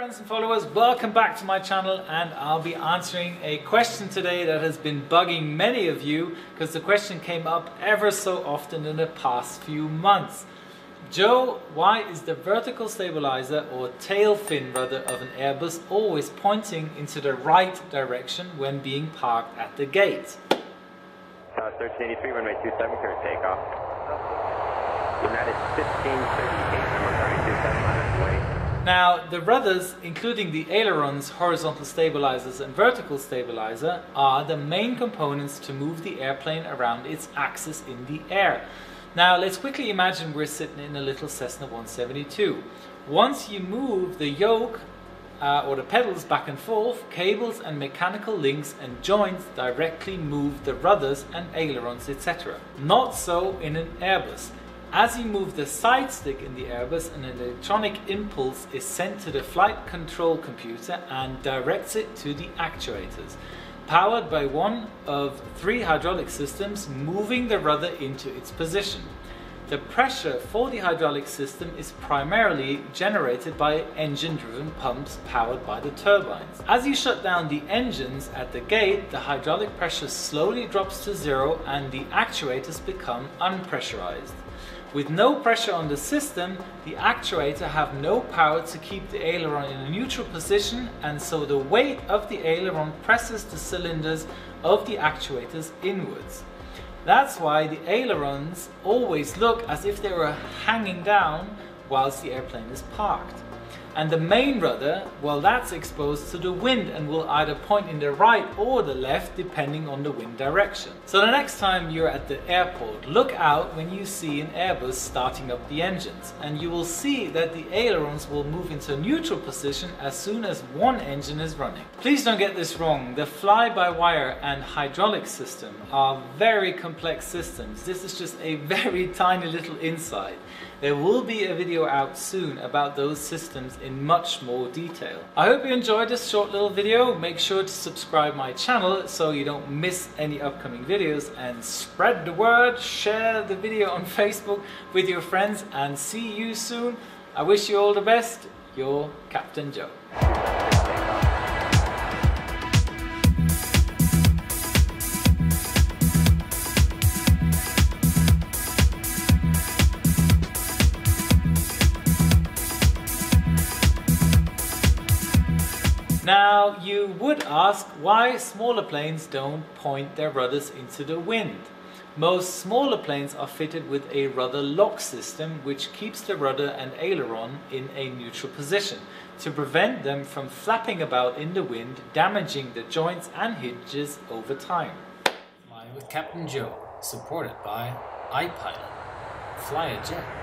friends and followers, welcome back to my channel and I'll be answering a question today that has been bugging many of you because the question came up ever so often in the past few months. Joe, why is the vertical stabilizer or tail fin rudder of an Airbus always pointing into the right direction when being parked at the gate? Uh, 1383, runway 27, clear takeoff. United 1538, number 327 on. Now, the rudders, including the ailerons, horizontal stabilizers and vertical stabilizer, are the main components to move the airplane around its axis in the air. Now, let's quickly imagine we're sitting in a little Cessna 172. Once you move the yoke uh, or the pedals back and forth, cables and mechanical links and joints directly move the rudders and ailerons, etc. Not so in an Airbus. As you move the side stick in the Airbus, an electronic impulse is sent to the flight control computer and directs it to the actuators, powered by one of three hydraulic systems moving the rudder into its position. The pressure for the hydraulic system is primarily generated by engine-driven pumps powered by the turbines. As you shut down the engines at the gate, the hydraulic pressure slowly drops to zero and the actuators become unpressurized. With no pressure on the system, the actuator have no power to keep the aileron in a neutral position and so the weight of the aileron presses the cylinders of the actuators inwards. That's why the ailerons always look as if they were hanging down whilst the airplane is parked. And the main rudder, well that's exposed to the wind and will either point in the right or the left depending on the wind direction. So the next time you're at the airport, look out when you see an Airbus starting up the engines and you will see that the ailerons will move into a neutral position as soon as one engine is running. Please don't get this wrong, the fly-by-wire and hydraulic system are very complex systems. This is just a very tiny little insight. There will be a video out soon about those in much more detail. I hope you enjoyed this short little video. Make sure to subscribe my channel so you don't miss any upcoming videos and spread the word, share the video on Facebook with your friends and see you soon. I wish you all the best. Your Captain Joe. Now, you would ask why smaller planes don't point their rudders into the wind. Most smaller planes are fitted with a rudder lock system which keeps the rudder and aileron in a neutral position to prevent them from flapping about in the wind, damaging the joints and hinges over time. Fly with Captain Joe, supported by iPilot. Fly a jet.